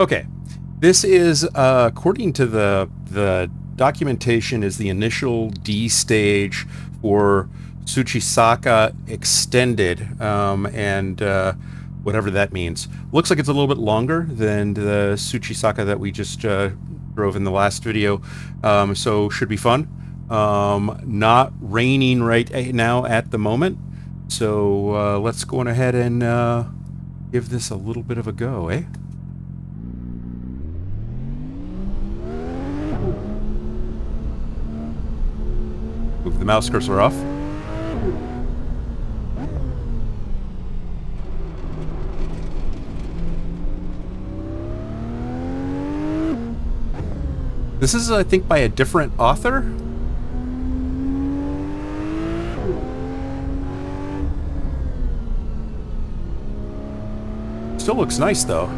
Okay, this is uh, according to the the documentation is the initial D stage for Tsuchisaka Extended, um, and uh, whatever that means. Looks like it's a little bit longer than the Tsuchisaka that we just uh, drove in the last video, um, so should be fun. Um, not raining right now at the moment, so uh, let's go on ahead and uh, give this a little bit of a go, eh? Move the mouse cursor off. This is, I think, by a different author. Still looks nice, though.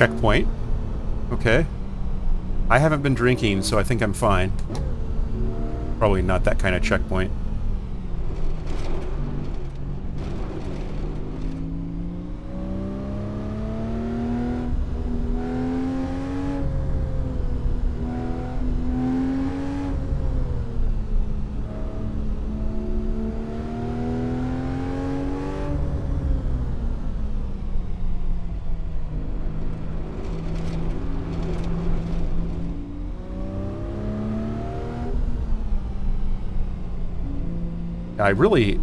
Checkpoint. Okay. I haven't been drinking, so I think I'm fine. Probably not that kind of checkpoint. I really,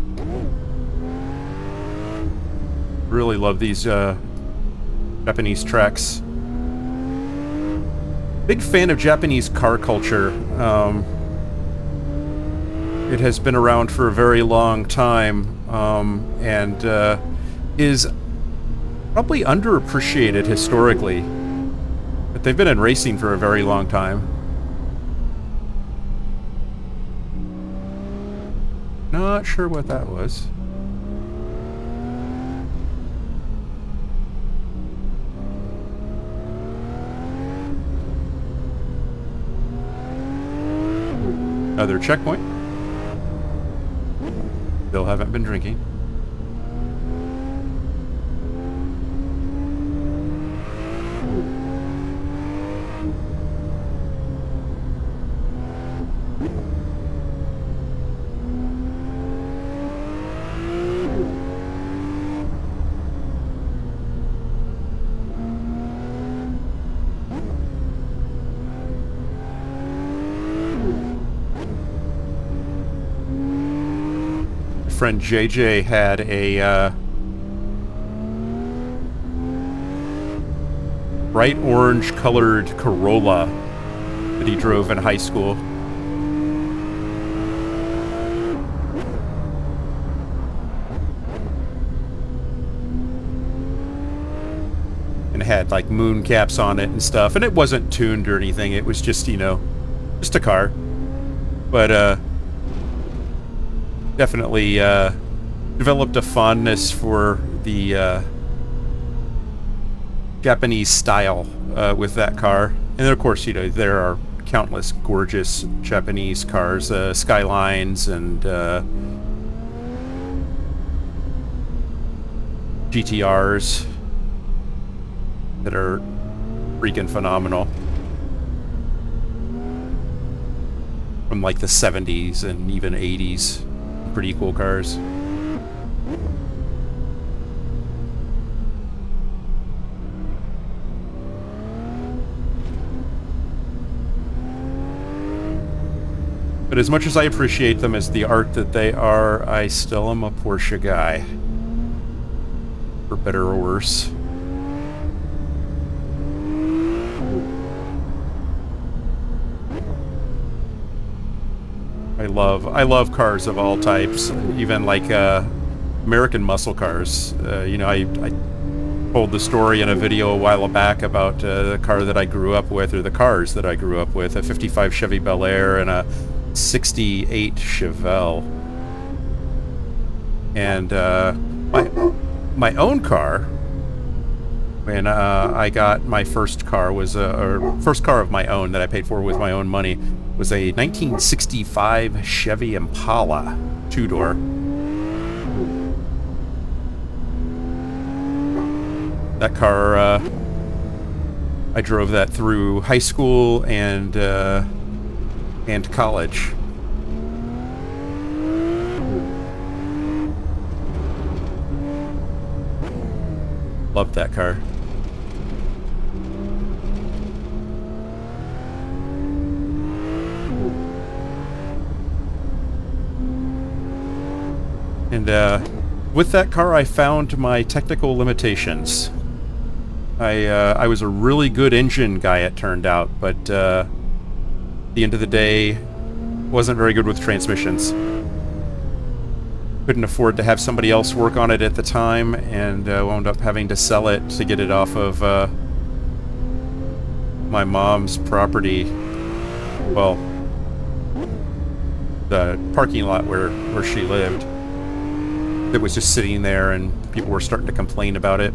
really love these uh, Japanese tracks. Big fan of Japanese car culture. Um, it has been around for a very long time um, and uh, is probably underappreciated historically. But they've been in racing for a very long time. Not sure what that was. Another checkpoint. Still haven't been drinking. Friend JJ had a uh, bright orange colored Corolla that he drove in high school. And it had like moon caps on it and stuff. And it wasn't tuned or anything. It was just, you know, just a car. But, uh, definitely uh, developed a fondness for the uh, Japanese style uh, with that car. And of course, you know, there are countless gorgeous Japanese cars, uh, Skylines and uh, GTRs that are freaking phenomenal. From like the 70s and even 80s pretty cool cars. But as much as I appreciate them as the art that they are, I still am a Porsche guy. For better or worse. Love I love cars of all types, even like uh, American muscle cars. Uh, you know, I, I told the story in a video a while back about uh, the car that I grew up with, or the cars that I grew up with, a 55 Chevy Bel Air and a 68 Chevelle. And uh, my, my own car, when uh, I got my first car, was a or first car of my own that I paid for with my own money, was a 1965 Chevy Impala two-door. That car, uh, I drove that through high school and uh, and college. Loved that car. And uh, with that car, I found my technical limitations. I uh, I was a really good engine guy, it turned out, but uh, the end of the day, wasn't very good with transmissions. Couldn't afford to have somebody else work on it at the time, and uh, wound up having to sell it to get it off of uh, my mom's property. Well, the parking lot where where she lived. It was just sitting there, and people were starting to complain about it.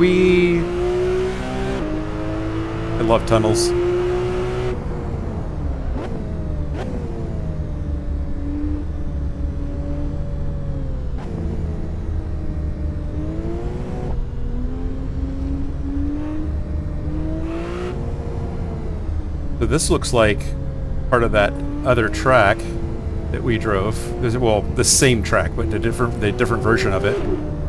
We... I love tunnels. So this looks like part of that other track that we drove. Well, the same track, but the different, the different version of it.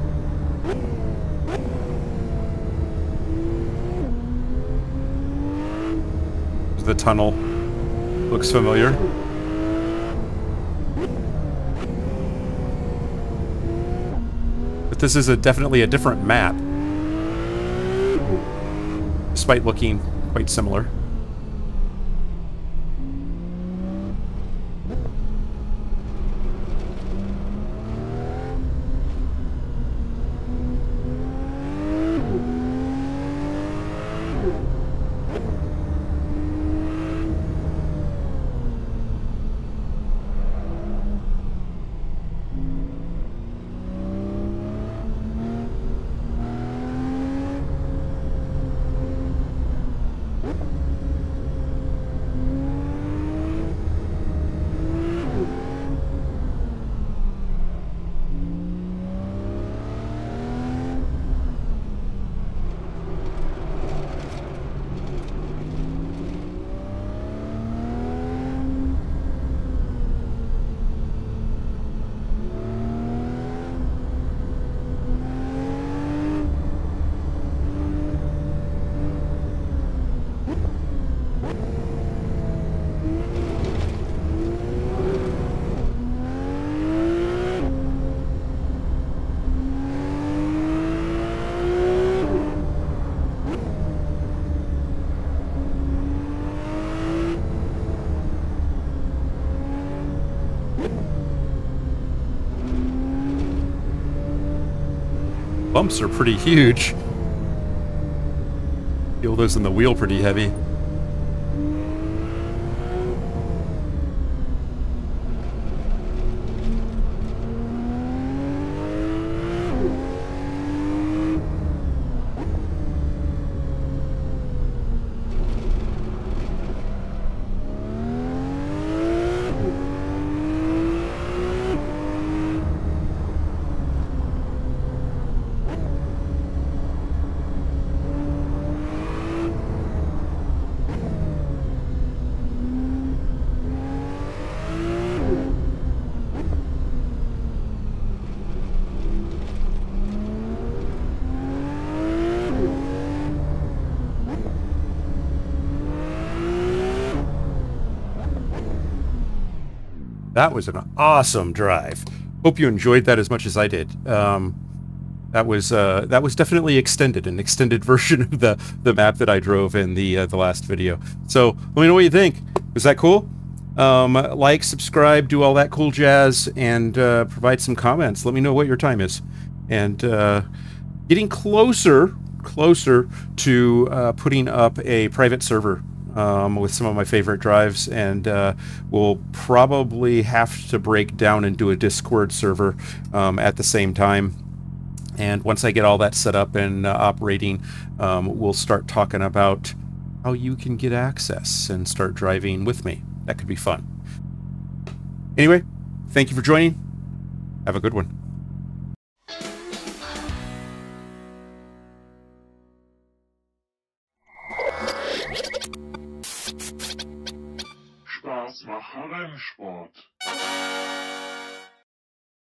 The tunnel looks familiar. But this is a definitely a different map. Despite looking quite similar. bumps are pretty huge. Feel those in the wheel pretty heavy. That was an awesome drive. Hope you enjoyed that as much as I did. Um, that was uh, that was definitely extended, an extended version of the the map that I drove in the uh, the last video. So let me know what you think. Was that cool? Um, like, subscribe, do all that cool jazz, and uh, provide some comments. Let me know what your time is, and uh, getting closer, closer to uh, putting up a private server um, with some of my favorite drives, and uh, we'll probably have to break down and do a Discord server um, at the same time. And once I get all that set up and uh, operating, um, we'll start talking about how you can get access and start driving with me. That could be fun. Anyway, thank you for joining. Have a good one. Sport.